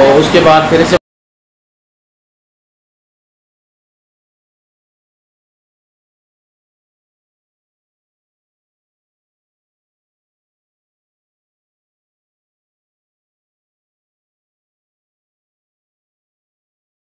तो उसके बाद फिर से